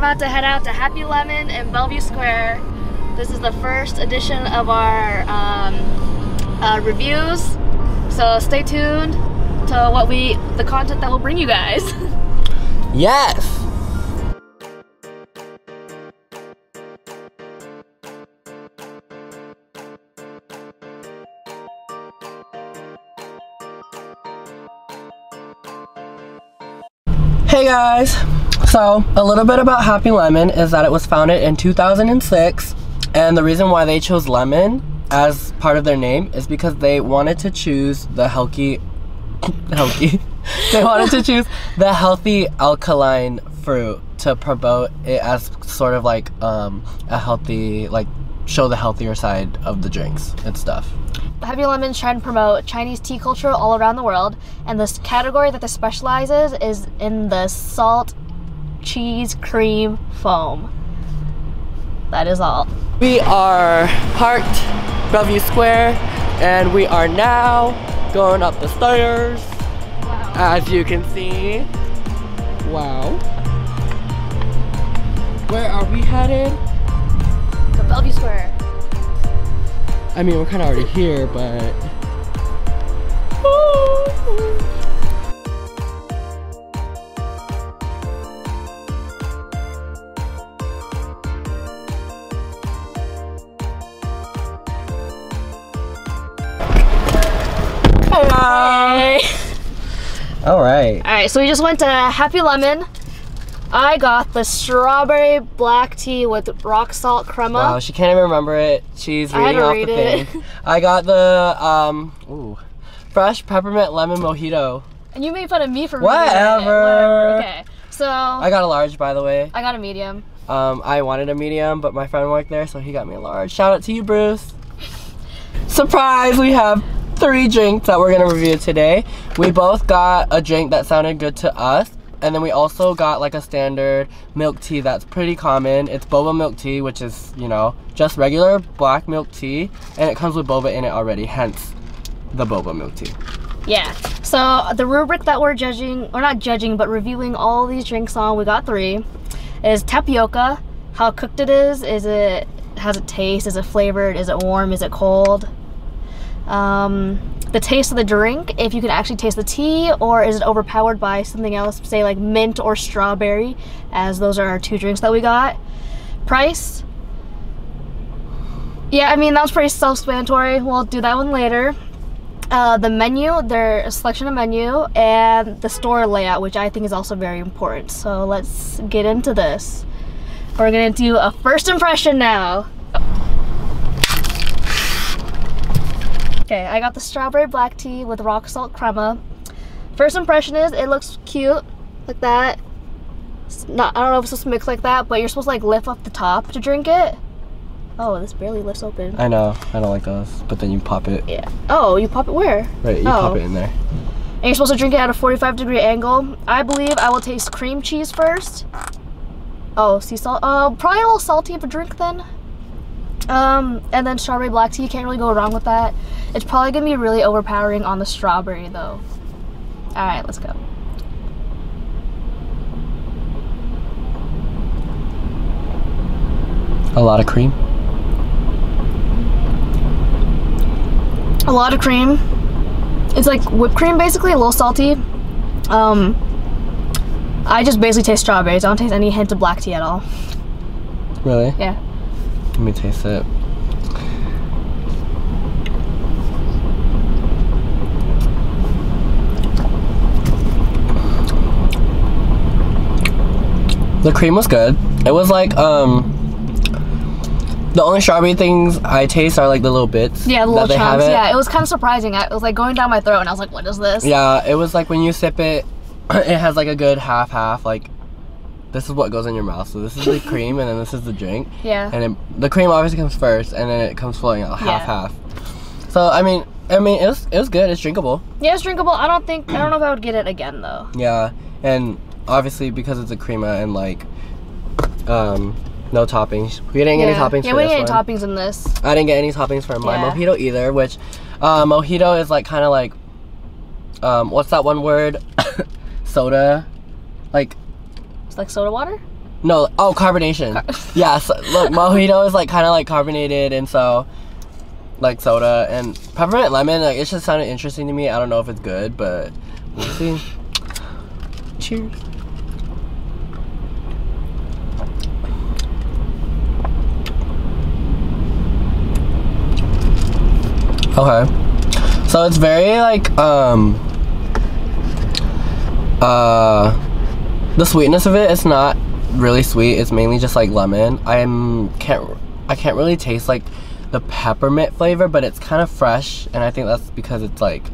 about to head out to Happy Lemon in Bellevue Square. This is the first edition of our um, uh, reviews, so stay tuned to what we, the content that we'll bring you guys. Yes! Hey guys! So, a little bit about Happy Lemon is that it was founded in 2006 and the reason why they chose lemon as part of their name is because they wanted to choose the healthy healthy they wanted to choose the healthy alkaline fruit to promote it as sort of like um, a healthy like show the healthier side of the drinks and stuff. Happy Lemons try and promote Chinese tea culture all around the world, and this category that they specializes is in the salt cheese cream foam. That is all. We are parked Bellevue Square, and we are now going up the stairs. Wow. As you can see. Wow. Where are we headed? To Bellevue Square. I mean, we're kind of already here, but. All right. All right, so we just went to Happy Lemon. I got the strawberry black tea with rock salt crema. Wow, she can't even remember it. She's reading off read the it. thing. I got the um, ooh, fresh peppermint lemon mojito. And you made fun of me for. Whatever. Whatever. Okay, so I I, got a large, by the way. I got a medium. Um, I wanted a medium, but my friend worked there, so he got me a large. Shout out to you, Bruce. Surprise! We have three drinks that we're gonna review today. We both got a drink that sounded good to us, and then we also got like a standard milk tea that's pretty common. It's boba milk tea, which is you know just regular black milk tea, and it comes with boba in it already. Hence, the boba milk tea. Yeah. So the rubric that we're judging, or not judging, but reviewing all these drinks on, we got three, is tapioca. How cooked it is. Is it how's it taste? Is it flavored? Is it warm? Is it cold? Um, the taste of the drink, if you can actually taste the tea, or is it overpowered by something else, say like mint or strawberry, as those are our two drinks that we got. Price. Yeah, I mean that was pretty self-explanatory. We'll do that one later uh, the menu, their selection of menu, and the store layout, which I think is also very important. So let's get into this. We're gonna do a first impression now. Okay, I got the strawberry black tea with rock salt crema. First impression is it looks cute, like that. It's not, I don't know if it's supposed to mix like that, but you're supposed to like lift up the top to drink it. Oh, this barely lifts open. I know, I don't like those, but then you pop it. Yeah. Oh, you pop it where? Right, you Oh. pop it in there. And you're supposed to drink it at a 45 degree angle. I believe I will taste cream cheese first. Oh, sea salt. Uh, probably a little salty of a drink then. Um, and then strawberry black tea. you Can't really go wrong with that. It's probably gonna be really overpowering on the strawberry though. All right, let's go. A lot of cream. A lot of cream. It's like whipped cream basically, a little salty. Um, I just basically taste strawberries. I don't taste any hint of black tea at all. Really? Yeah. Let me taste it. The cream was good. It was like um the only strawberry things I taste are like the little bits. Yeah, the little chunks. it. Yeah, it was kind of surprising. I, it was like going down my throat, and I was like, "What is this?" Yeah, it was like when you sip it, it has like a good half half. Like this is what goes in your mouth. So this is the cream, and then this is the drink. Yeah. And it, the cream obviously comes first, and then it comes flowing out half Yeah. half. So I mean, I mean, it was it was good. It's drinkable. Yeah, it's drinkable. I don't think I don't know if I would get it again though. Yeah, and obviously because it's a crema and like, um, no toppings. We didn't get any toppings Yeah, we didn't get any toppings in this. I didn't get any toppings for my Yeah. mojito either. Which, uh, mojito is like kind of like, um, what's that one word? Soda, like like soda water. No, oh, carbonation. yeah, so, look, mojito is like kind of like carbonated, and so like soda and peppermint lemon. Like it just sounded interesting to me. I don't know if it's good, but we'll see. Cheers. Okay. So it's very like um uh the sweetness of it is not really sweet. It's mainly just like lemon. I'm can't I can't really taste like the peppermint flavor, but it's kind of fresh, and I think that's because it's like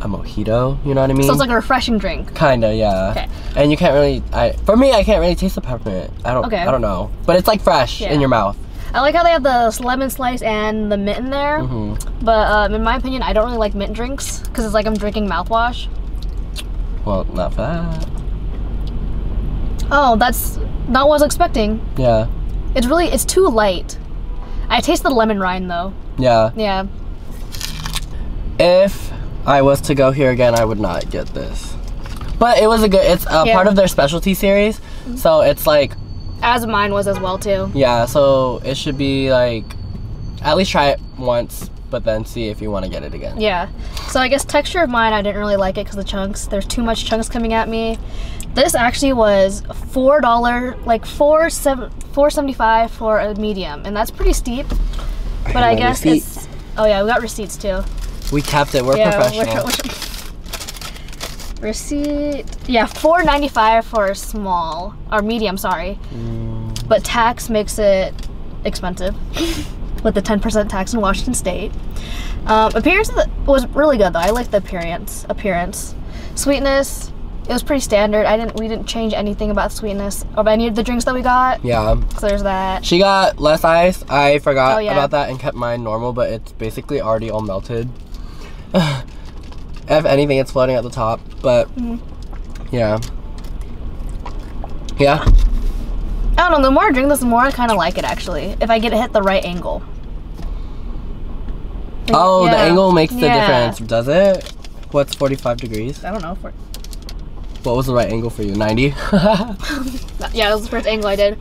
a mojito. You know what I mean? Sounds like a refreshing drink. Kinda, yeah. Okay. And you can't really, I for me, I can't really taste the peppermint. I don't, Okay. I don't know, but it's like fresh Yeah. in your mouth. I like how they have the lemon slice and the mint in there. hmm But um, in my opinion, I don't really like mint drinks because it's like I'm drinking mouthwash. Well, not for that. Oh, that's not what I was expecting. Yeah, It's really it's too light. I taste the lemon rind though. yeah. Yeah. If I was to go here again, I would not get this. But it was a good. It's a Yeah. Part of their specialty series, mm-hmm. so it's like As mine was as well too. yeah. So it should be like at least try it once, but then see if you want to get it again. Yeah. So I guess texture of mine, I didn't really like it because the chunks. There's too much chunks coming at me. This actually was four dollar, like four seven, four seventy five for a medium, and that's pretty steep. But have I guess receipt. it's. Oh yeah, we got receipts too. We kept it. We're yeah, professional. we're- we're- receipt. Yeah, four ninety five for a small or medium. Sorry, Mm, but tax makes it expensive with the ten percent tax in Washington State. Um, appearance of the, was really good though. I like the appearance. Appearance, sweetness. It was pretty standard. I didn't. We didn't change anything about sweetness of any of the drinks that we got. yeah. So there's that. She got less ice. I forgot Oh, yeah. about that and kept mine normal, but it's basically already all melted. if anything, it's floating at the top, but Mhm. yeah. Yeah. I don't know. The more I drink this, the more I kind of like it. Actually, if I get it hit the right angle. Oh, the angle makes the Yeah. difference, does it? What's 45 degrees? I don't know. For, What was the right angle for you? 90? yeah, that was the first angle I did.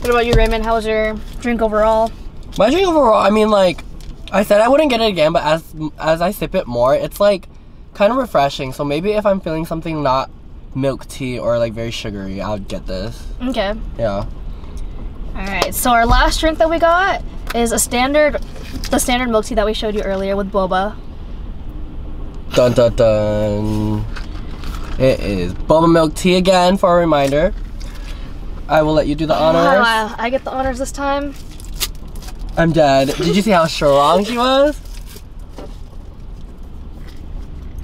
What about you, Raymond? How was your drink overall? My drink overall, I mean, like, I said I wouldn't get it again, but as as I sip it more, it's like kind of refreshing. So maybe if I'm feeling something not milk tea or like very sugary, I would get this. Okay. Yeah. All right. So our last drink that we got is a standard, the standard milk tea that we showed you earlier with boba. Dun dun dun. It is boba milk tea again for a reminder. I will let you do the honors. Wow, I get the honors this time. I'm dead. Did you see how strong she was?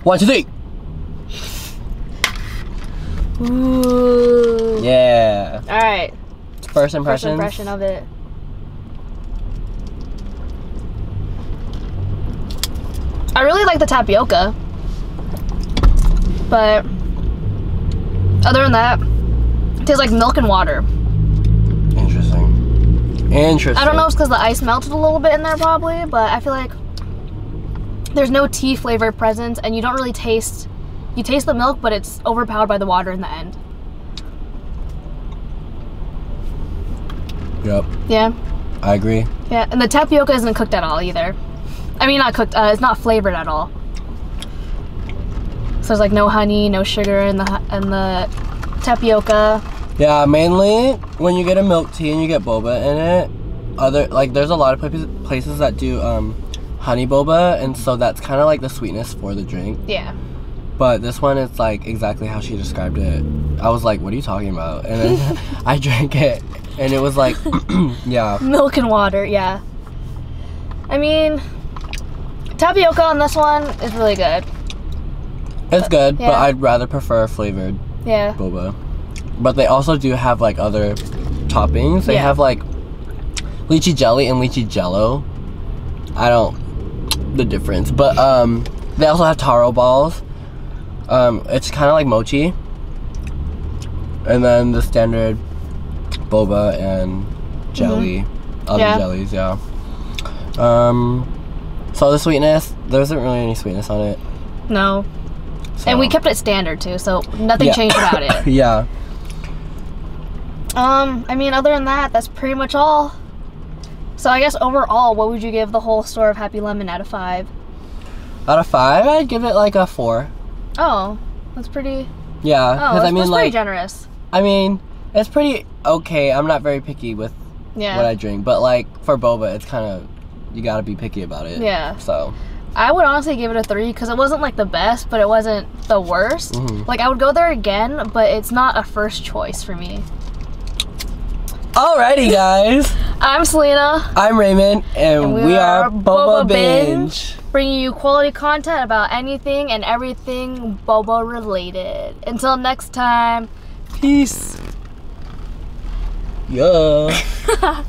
One, two, three. Ooh. Yeah. All right. First impression. First impression of it. I really like the tapioca, but other than that, it tastes like milk and water. Interesting. Interesting. I don't know if it's because the ice melted a little bit in there, probably, but I feel like there's no tea flavor present, and you don't really taste. You taste the milk, but it's overpowered by the water in the end. Yep. Yeah, I agree. yeah, and the tapioca isn't cooked at all either. I mean, not cooked. Uh, it's not flavored at all. So there's like no honey, no sugar in the in the tapioca. Yeah, mainly when you get a milk tea and you get boba in it, other like there's a lot of places places that do um honey boba and so that's kind of like the sweetness for the drink. Yeah. But this one it's like exactly how she described it. I was like, "What are you talking about?" And then I drank it and it was like yeah. Milk and water, yeah. I mean, tapioca on this one is really good. It's good, but I'd rather prefer flavored Yeah. boba. But they also do have like other toppings. They Yeah. have like lychee jelly and lychee jello. I don't the difference, but um, they also have taro balls. Um, it's kind of like mochi. And then the standard boba and jelly, other Yeah. jellies, yeah. Um, so the sweetness, there isn't really any sweetness on it. No. So. And we kept it standard too, so nothing Yeah. changed about it. yeah. Um, I mean, other than that, that's pretty much all. So I guess overall, what would you give the whole store of Happy Lemon out of five? Out of five, I'd give it like a four. Oh, that's pretty. Yeah, Oh, because that's, I mean, that's pretty like, generous. I mean, it's pretty okay. I'm not very picky with Yeah. what I drink, but like for boba, it's kind of you gotta be picky about it. Yeah. So I would honestly give it a three because it wasn't like the best, but it wasn't the worst. Mhm. Like I would go there again, but it's not a first choice for me. Alrighty, guys. I'm Salina, I'm Raymond, and, And we, we are, are Boba, Boba Binge. bringing you quality content about anything and everything Boba related. Until next time, Peace. Yeah.